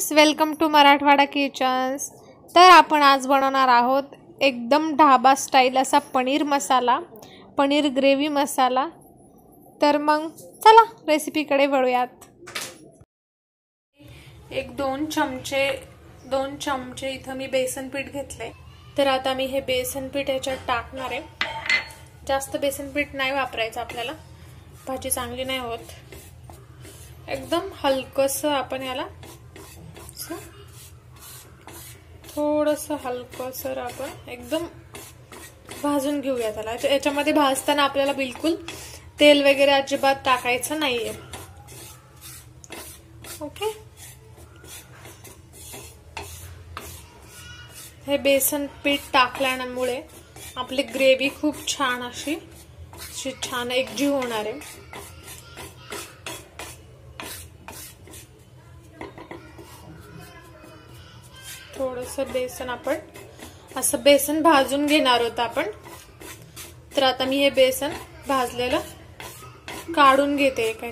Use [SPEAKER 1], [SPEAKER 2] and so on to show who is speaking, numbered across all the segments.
[SPEAKER 1] Friends welcome to Marathwada kitchens तर आपण आज बनवणार आहोत एकदम ढाबा स्टाईल असा पनीर मसाला पनीर ग्रेव्ही मसाला. तर मग चला रेसिपीकडे वळूयात. एक दोन चमचे दोन चमचे इथं मी बेसन पीठ घेतले तर आता मी हे बेसन पीठ याच्यात टाकणार आहे. जास्त बेसन पीठ नाही वापरायचं आपल्याला. भाजी चांगली नाही होत. एकदम हलकंसं आपण याला थोडस हलकसर आपण एकदम भाजून घेऊया त्याला. याच्यामध्ये भाजताना आपल्याला बिलकुल तेल वगैरे अजिबात टाकायचं नाहीये. ओके? हे बेसन पीठ टाकल्यामुळे आपली ग्रेव्ही खूप छान अशी अशी छान एकजीव होणार आहे. थोडस बेसन आपण असं बेसन भाजून घेणार होत आपण. तर आता मी हे बेसन भाजलेलं काढून घेते एका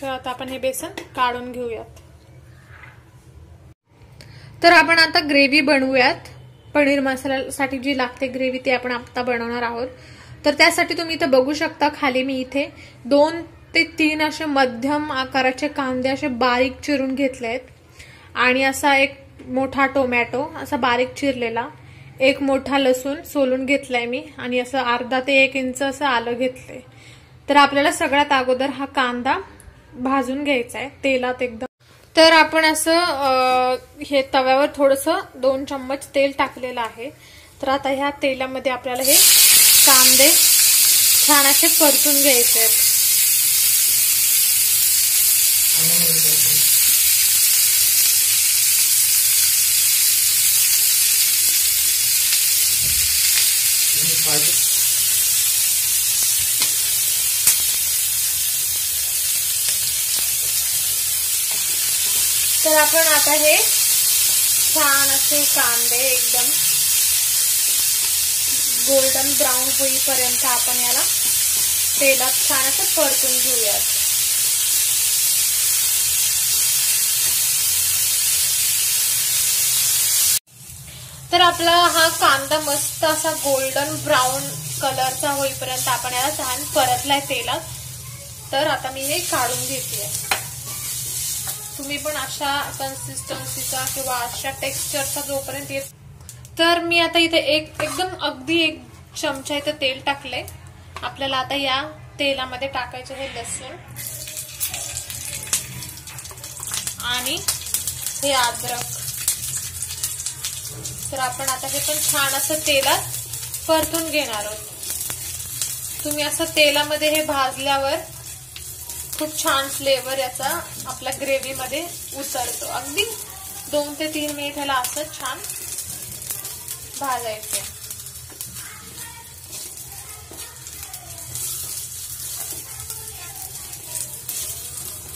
[SPEAKER 1] तर आता आपण हे बेसन काढून घेऊयात. तर आपण आता ग्रेव्ही बनवूयात. पनीर मसाल्यासाठी जी लागते ग्रेव्ही ती आपण आता बनवणार आहोत. तर त्यासाठी तुम्ही इथे बघू शकता खाली मी इथे दोन ते तीन असे मध्यम आकाराचे कांदे असे बारीक चिरून घेतले आहेत आणि असा एक मोठा टोमॅटो असा बारीक चिरलेला. एक मोठा लसूण सोलून घेतलाय मी आणि असं अर्धा ते एक इंच असं आलं घेतलंय. तर आपल्याला सगळ्यात अगोदर हा कांदा भाजून घ्यायचा आहे तेलात एकदम. तर आपण असं हे तव्यावर थोडस दोन चम्मच तेल टाकलेलं आहे. तर आता ह्या तेलामध्ये आपल्याला हे कांदे छान असे परतून घ्यायचे आहेत तर आपण आता हे छान असे कांदे एकदम गोल्डन ब्राऊन होईपर्यंत आपण याला तेलात छान असं परतून घेऊयात. तर आपला हा कांदा मस्त असा गोल्डन ब्राऊन कलरचा होईपर्यंत आपण याला छान परतलाय तेलात. तर आता मी हे काढून घेतले तुम्ही पण अशा कन्सिस्टन्सीचा किंवा अशा टेक्स्चरचा जोपर्यंत येत तर मी आता इथे एक एकदम अगदी एक चमचा इथे तेल टाकले आपल्याला आता या तेलामध्ये टाकायचे हे लसूण. आणि हे अद्रक. तर आपण आता हे पण छान असं तेलात परतून घेणार आहोत. तुम्ही असं तेलामध्ये हे भाजल्यावर खूप छान फ्लेवर याचा आपल्या ग्रेव्ही मध्ये उतरतो अगदी दोन ते तीन मिनिट ह्याला असं छान भाजायचं.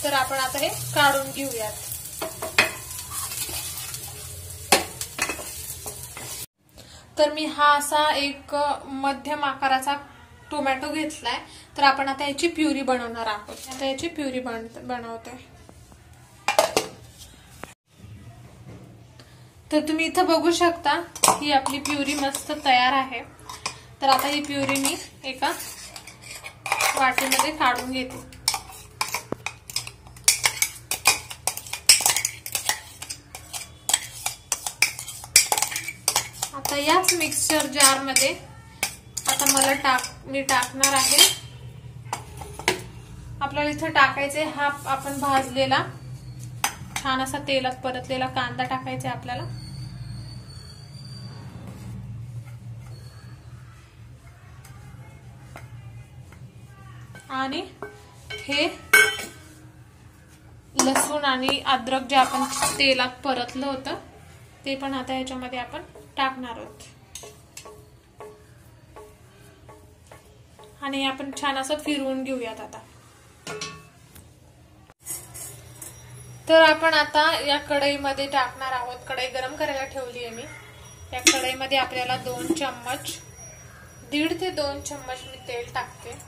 [SPEAKER 1] तर आपण आता हे काढून घेऊयात. तर मी हा असा एक मध्यम आकाराचा टोमॅटो घेतलाय. तर आपण आता याची प्युरी बनवणार आहोत. आता याची प्युरी बनवते. तर तुम्ही इथं बघू शकता ही आपली प्युरी मस्त तयार आहे. तर आता ही प्युरी मी एका वाटीमध्ये काढून घेते. याच मिक्सचर जारमध्ये आता मला टाक मी टाकणार आहे. आपल्याला इथं टाकायचे हा आपण भाजलेला छान असा तेलात परतलेला कांदा टाकायचा आपल्याला. आणि हे लसूण आणि अद्रक जे आपण तेलात परतलं होतं ते पण आता याच्यामध्ये आपण टाकणार आहोत. आणि आपण छान असं फिरवून घेऊयात आता. तर आपण आता या कढईमध्ये टाकणार आहोत. कढई गरम करायला ठेवली आहे मी. या कढईमध्ये आपल्याला दोन चम्मच दीड ते दोन चम्मच मी तेल टाकते.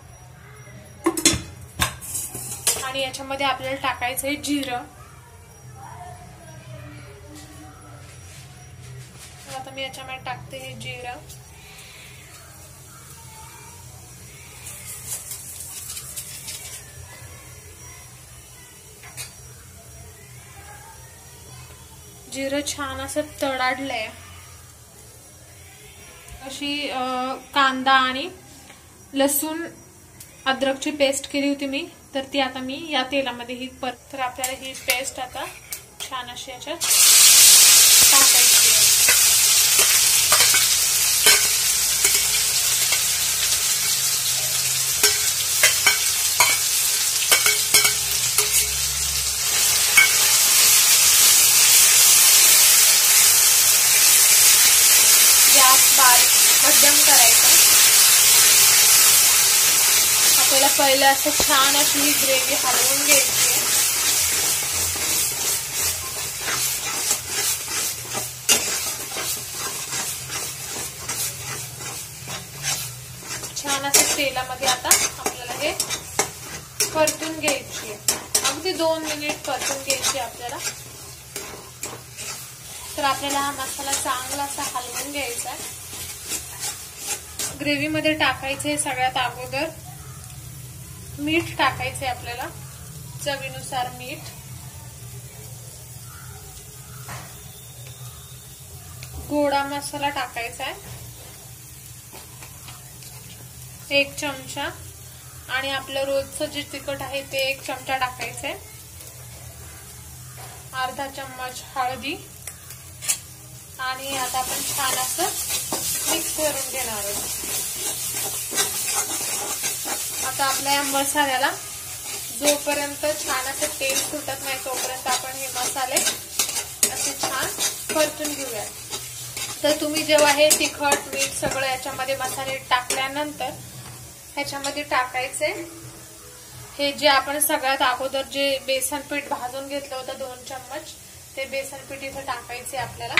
[SPEAKER 1] आणि याच्यामध्ये आपल्याला टाकायचं आहे जिरं. आता मी याच्यामध्ये टाकते हे जिरं. जिरं छान असं तडाडलंय. अशी कांदा आणि लसूण अद्रकची पेस्ट केली होती मी तर ती आता मी या तेलामध्ये ही पर तर आपल्याला ही पेस्ट आता छान अशी याच्यात टाकायची आहे गॅस बारीक मध्यम करायचा. आपल्याला पहिलं असं छान अशी ही ग्रेव्ही हलवून घ्यायची छान असं तेलामध्ये आता आपल्याला हे परतून घ्यायची अगदी दोन मिनिट परतून घ्यायची आपल्याला. तर आपल्याला हा मसाला चांगला असा हलवून घ्यायचा आहे. ग्रेव्हीमध्ये टाकायचे सगळ्यात अगोदर. मीठ टाकायचे आपल्याला चवीनुसार मीठ. गोडा मसाला टाकायचा आहे. एक चमचा. आणि आपलं रोजचं जे तिखट आहे ते एक चमचा टाकायचं आहे. अर्धा चम्मच हळदी. आणि आता आपण छान असं मिक्स करून घेणार आहोत. आता आपल्या या मसाल्याला जोपर्यंत छान असं तेल सुटत नाही तोपर्यंत आपण हे मसाले असे छान परतून घेऊया तर तुम्ही जेव्हा हे तिखट मीठ सगळं याच्यामध्ये मसाले टाकल्यानंतर ह्याच्यामध्ये टाकायचे. हे जे आपण सगळ्यात अगोदर जे बेसन पीठ भाजून घेतलं होतं दोन चम्मच ते बेसन पीठ इथं टाकायचे आपल्याला.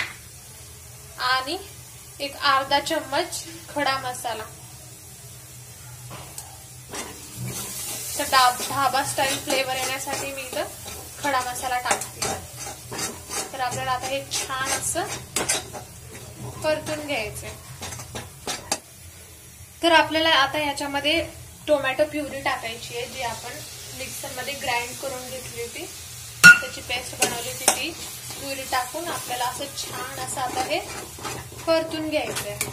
[SPEAKER 1] आणि एक अर्धा चम्मच खडा मसाला. तर ढाबा स्टाईल फ्लेवर येण्यासाठी मी इथं खडा मसाला टाकते. तर आपल्याला आता हे छान असं परतून घ्यायचे तर आपल्याला आता ह्याच्यामध्ये टोमॅटो प्युरी टाकायची आहे जी आपण मिक्सरमध्ये ग्राइंड करून घेतली होती. त्याची पेस्ट बनवली होती ती. प्युरी टाकून आपल्याला असं छान असं आता हे परतून घ्यायचंय. आहे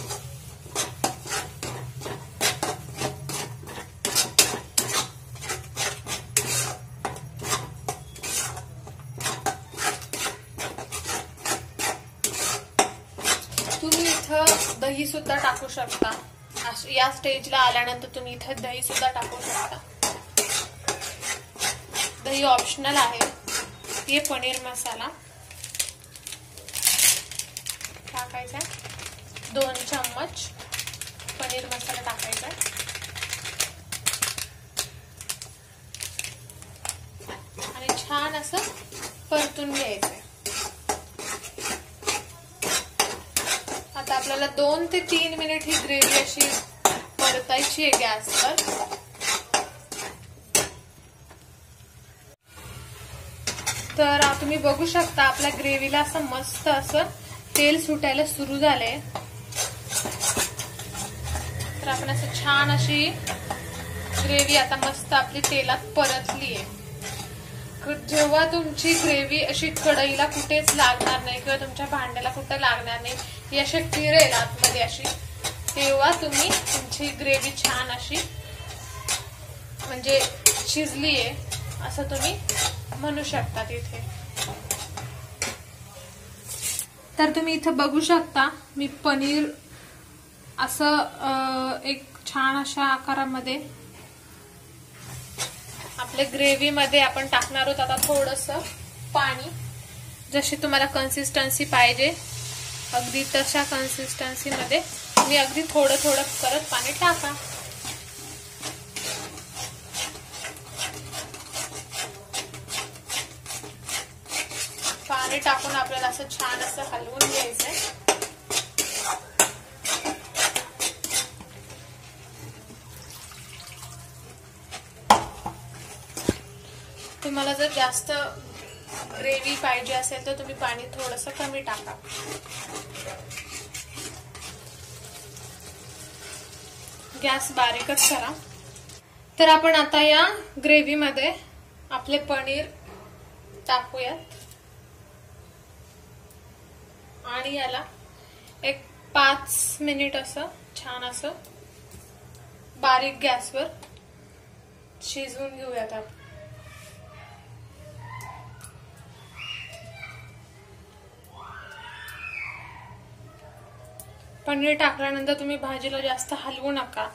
[SPEAKER 1] इथं दही सुद्धा टाकू शकता. या स्टेजला आल्यानंतर तुम्ही इथं दही सुद्धा टाकू शकता. दही ऑप्शनल आहे. हे पनीर मसाला. टाकायचा. दोन चम्मच पनीर मसाला टाकायचा. आणि छान असं परतून घ्यायचं आता आपल्याला दोन ते तीन मिनिट ही ग्रेव्ही अशी परतायची आहे गॅसवर. तर तुम्ही बघू शकता आपल्या ग्रेव्हीला असं मस्त असं तेल सुटायला सुरू झालंय. तर आपण असं छान अशी ग्रेव्ही आता मस्त आपली तेलात परतली आहे जेव्हा तुमची ग्रेव्ही अशी कढईला कुठेच लागणार नाही किंवा तुमच्या भांड्याला कुठे लागणार नाही ही अशी फिरेल आतमध्ये अशी तेव्हा तुम्ही तुमची ग्रेव्ही छान अशी म्हणजे शिजली आहे असं तुम्ही म्हणू शकता तिथे. तर तुम्ही इथं बघू शकता मी पनीर असं एक छान अशा आकारामध्ये आपल्या ग्रेव्हीमध्ये आपण टाकणार आहोत आता थोडस पाणी. जशी तुम्हाला कन्सिस्टन्सी पाहिजे अगदी तशा कन्सिस्टन्सीमध्ये तुम्ही अगदी थोडं थोडं करत पाणी टाका. पाणी टाकून आपल्याला असं छान असं हलवून घ्यायचंय. तुम्हाला जर जास्त ग्रेव्ही पाहिजे असेल तर तुम्ही पाणी थोडस कमी टाका. गॅस बारीकच करा. तर आपण आता या ग्रेव्हीमध्ये आपले पनीर टाकूयात. आणि याला एक पाच मिनिट असं छान असं बारीक गॅसवर शिजवून घेऊयात आपण. पनीर टाकल्यानंतर तुम्ही भाजीला जास्त हलवू नका.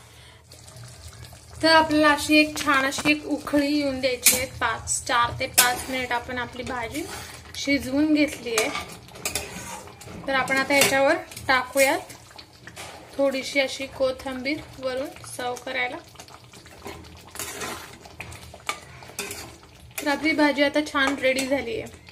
[SPEAKER 1] तर आपल्याला अशी एक छान अशी एक उखळी येऊन द्यायची आहे. पाच चार ते पाच मिनिट आपण आपली भाजी शिजवून घेतली आहे. तर आपण आता याच्यावर टाकूयात. थोडीशी अशी कोथंबीर वरून सर्व करायला. तर आपली भाजी आता छान रेडी झाली आहे.